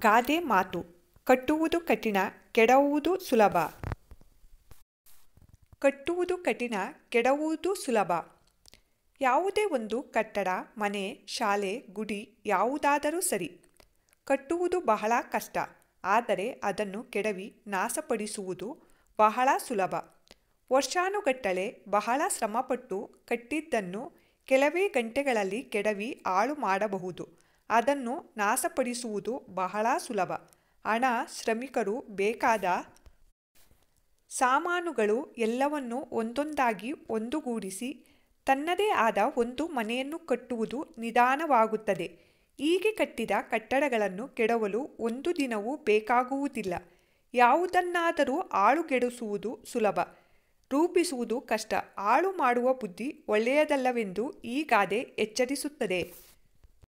ಗಾದೆ ಮಾತು, ಕಟ್ಟುವುದು ಕಠಿಣ, ಕೆಡವುವುದು ಸುಲಭ. ಕಟ್ಟುವುದು ಕಠಿಣ, ಕೆಡವುವುದು ಸುಲಭ. ಯಾವುದೇ ಒಂದು ಕಟ್ಟಡ, ಮನೆ, ಶಾಲೆ, ಗುಡಿ ಯಾವುದಾದರೂ ಸರಿ. ಕಟ್ಟುವುದು ಬಹಳ ಕಷ್ಟ, ಆದರೆ ಅದನ್ನು ಕೆಡವಿ ನಾಶಪಡಿಸುವುದು ಬಹಳ ಸುಲಭ. ವರ್ಷಾನುಗಟ್ಟಲೆ ಬಹಳ ಶ್ರಮಪಟ್ಟು ಕಟ್ಟಿದ್ದನ್ನು ಕೆಲವೇ ಗಂಟೆಗಳಲ್ಲಿ ಕೆಡವಿ ಹಾಳು ಮಾಡಬಹುದು. ಅದನ್ನು ನಾಶಪಡಿಸುವುದು ಬಹಳ ಸುಲಭ. ಹಣ ಶ್ರಮಿಕರು ಬೇಕಾದ ಸಾಮಾನುಗಳು ಎಲ್ಲವನ್ನು ಒಂದೊಂದಾಗಿ ಒಂದುಗೂಡಿಸಿ ತನ್ನದೇ ಆದ ಒಂದು ಮನೆಯನ್ನು ಕಟ್ಟುವುದು ನಿಧಾನವಾಗುತ್ತದೆ. ಹೀಗೆ ಕಟ್ಟಿದ ಕಟ್ಟಡಗಳನ್ನು ಕೆಡವಲು ಒಂದು ದಿನವೂ ಬೇಕಾಗುವುದಿಲ್ಲ. ಯಾವುದನ್ನಾದರೂ ಆಳುಗೆಡಿಸುವುದು ಸುಲಭ. ರೂಪಿಸುವುದು ಕಷ್ಟ. ಆಳು ಮಾಡುವ ಬುದ್ಧಿ ಒಳ್ಳೆಯದಲ್ಲವೆಂದು ಈ ಗಾದೆ ಎಚ್ಚರಿಸುತ್ತದೆ.